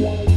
Bye.